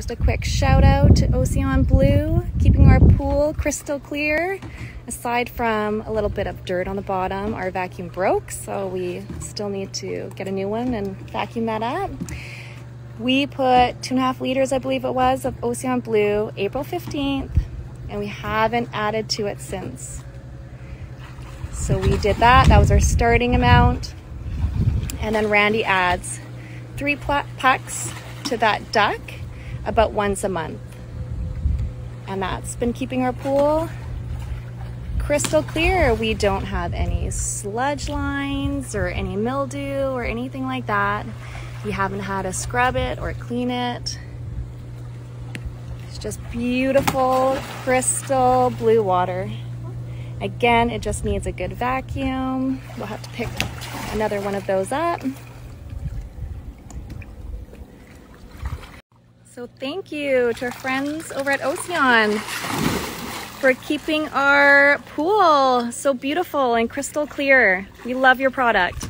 Just a quick shout out to Ocion Blue, keeping our pool crystal clear. Aside from a little bit of dirt on the bottom, our vacuum broke, so we still need to get a new one and vacuum that up. We put two and a half liters, I believe it was, of Ocion Blue April 15th, and we haven't added to it since. So we did that, that was our starting amount. And then Randy adds three pucks to that duck about once a month. And that's been keeping our pool crystal clear. We don't have any sludge lines or any mildew or anything like that. We haven't had to scrub it or clean it. It's just beautiful crystal blue water. Again, it just needs a good vacuum. We'll have to pick another one of those up. So thank you to our friends over at Ocion for keeping our pool so beautiful and crystal clear. We love your product.